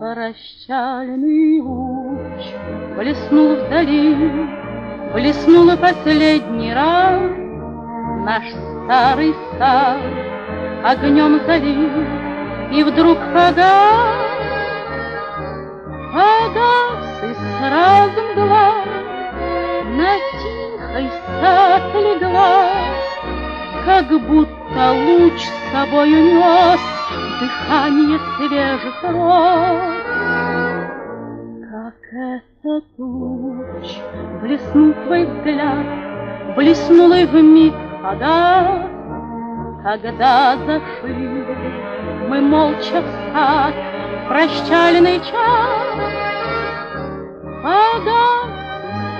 Прощальный луч блеснул вдали, Блеснула последний раз. Наш старый сад огнем залил, И вдруг погас, погас и сразу мгла На тихий сад легла, Как будто луч с собой унес Дыхание свежих роз. Как этот луч блеснул твой взгляд, Блеснул и вмиг погас, Когда зашли мы молча в сад Прощальный час. Погас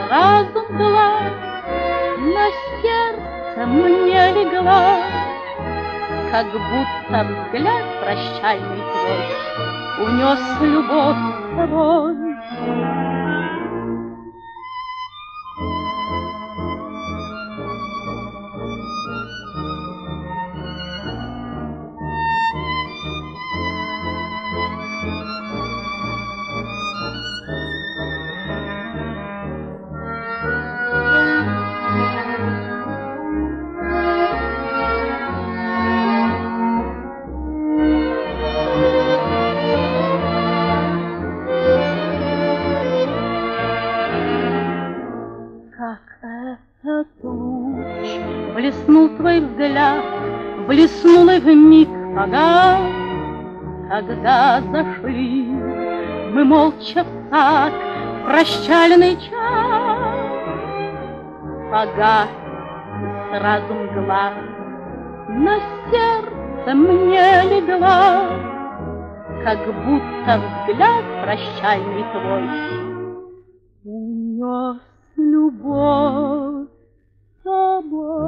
сразу мгла, На сердце мне легла, Как будто взгляд прощальный твой Унес любовь с собой. Блеснул твой взгляд, блеснул и вмиг погас, Когда зашли мы молча в сад, Прощальный час. Погас сразу мгла, На сердце мне легла, Как будто взгляд прощальный твой Унес любовь собой.